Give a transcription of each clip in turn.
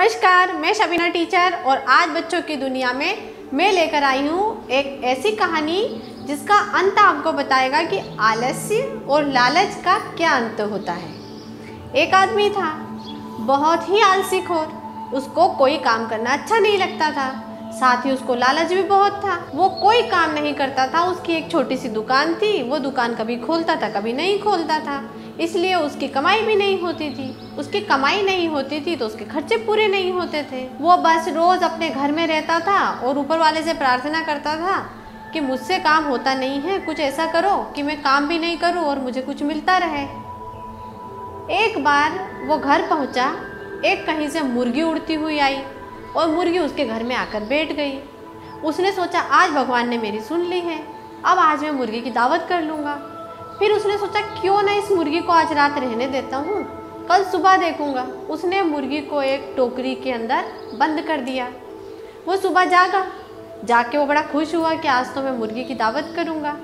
नमस्कार, मैं शबीना टीचर और आज बच्चों की दुनिया में मैं लेकर आई हूँ एक ऐसी कहानी जिसका अंत आपको बताएगा कि आलस्य और लालच का क्या अंत होता है। एक आदमी था, बहुत ही आलसी खोर, उसको कोई काम करना अच्छा नहीं लगता था। साथ ही उसको लालच भी बहुत था। वो कोई काम नहीं करता था। उसकी एक छोटी सी दुकान थी। वो दुकान कभी खोलता था, कभी नहीं खोलता था। इसलिए उसकी कमाई भी नहीं होती थी। उसकी कमाई नहीं होती थी तो उसके खर्चे पूरे नहीं होते थे। वो बस रोज़ अपने घर में रहता था और ऊपर वाले से प्रार्थना करता था कि मुझसे काम होता नहीं है, कुछ ऐसा करो कि मैं काम भी नहीं करूँ और मुझे कुछ मिलता रहे। एक बार वो घर पहुँचा। एक कहीं से मुर्गी उड़ती हुई आई। और मुर्गी उसके घर में आकर बैठ गई। उसने सोचा, आज भगवान ने मेरी सुन ली है, अब आज मैं मुर्गी की दावत कर लूँगा। फिर उसने सोचा, क्यों ना इस मुर्गी को आज रात रहने देता हूँ? कल सुबह देखूँगा। उसने मुर्गी को एक टोकरी के अंदर बंद कर दिया। वो सुबह जागा। जाके वो बड़ा खुश हुआ कि आज तो मैं मुर्गी की दावत करूँगा।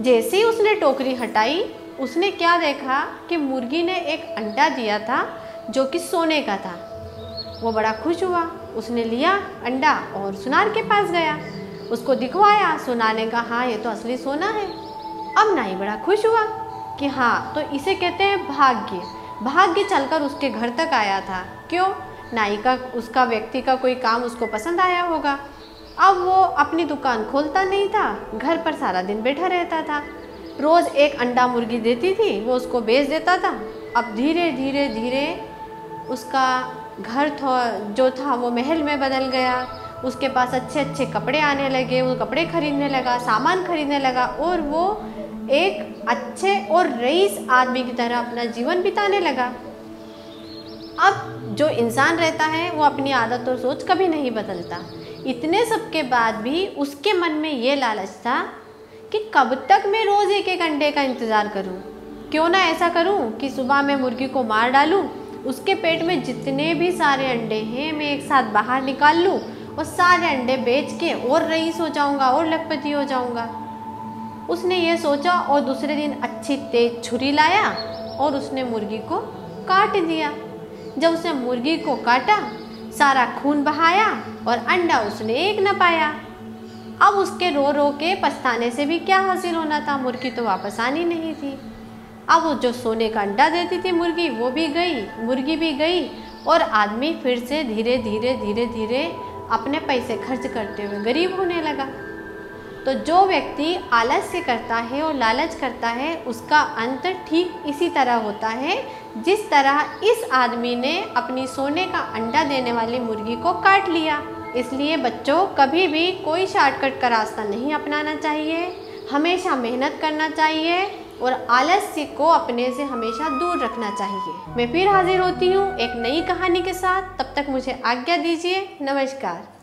जैसे ही उसने टोकरी हटाई, उसने क्या देखा कि मुर्गी ने एक अंडा दिया था, जो कि सोने का था। वो बड़ा खुश हुआ। उसने लिया अंडा और सुनार के पास गया। उसको दिखवाया। सुनार ने कहा हाँ ये तो असली सोना है। अब नाई बड़ा खुश हुआ कि हाँ तो इसे कहते हैं भाग्य। भाग्य चलकर उसके घर तक आया था। क्यों? नाई का, उसका व्यक्ति का कोई काम उसको पसंद आया होगा। अब वो अपनी दुकान खोलता नहीं था, घर पर सारा दिन बैठा रहता था। रोज़ एक अंडा मुर्गी देती थी, वो उसको बेच देता था। अब धीरे धीरे धीरे उसका घर था, जो था वो महल में बदल गया। उसके पास अच्छे अच्छे कपड़े आने लगे, वो कपड़े खरीदने लगा, सामान खरीदने लगा और वो एक अच्छे और रईस आदमी की तरह अपना जीवन बिताने लगा। अब जो इंसान रहता है, वो अपनी आदत और सोच कभी नहीं बदलता। इतने सब के बाद भी उसके मन में ये लालच था कि कब तक मैं रोज़ एक एक अंडे का इंतज़ार करूँ? क्यों ना ऐसा करूँ कि सुबह मैं मुर्गी को मार डालूं उसके पेट में जितने भी सारे अंडे हैं, मैं एक साथ बाहर निकाल लूँ और सारे अंडे बेच के और रईस हो जाऊँगा और लखपति हो जाऊँगा। उसने ये सोचा और दूसरे दिन अच्छी तेज छुरी लाया और उसने मुर्गी को काट दिया। जब उसने मुर्गी को काटा, सारा खून बहाया और अंडा उसने एक न पाया। अब उसके रो रो के पछताने से भी क्या हासिल होना था? मुर्गी तो वापस आनी नहीं थी। अब वो जो सोने का अंडा देती थी मुर्गी, वो भी गई, मुर्गी भी गई और आदमी फिर से धीरे धीरे धीरे धीरे अपने पैसे खर्च करते हुए गरीब होने लगा। तो जो व्यक्ति आलस्य करता है और लालच करता है, उसका अंत ठीक इसी तरह होता है जिस तरह इस आदमी ने अपनी सोने का अंडा देने वाली मुर्गी को काट लिया। इसलिए बच्चों, कभी भी कोई शॉर्टकट का रास्ता नहीं अपनाना चाहिए। हमेशा मेहनत करना चाहिए और आलस्य को अपने से हमेशा दूर रखना चाहिए। मैं फिर हाजिर होती हूँ एक नई कहानी के साथ। तब तक मुझे आज्ञा दीजिए। नमस्कार।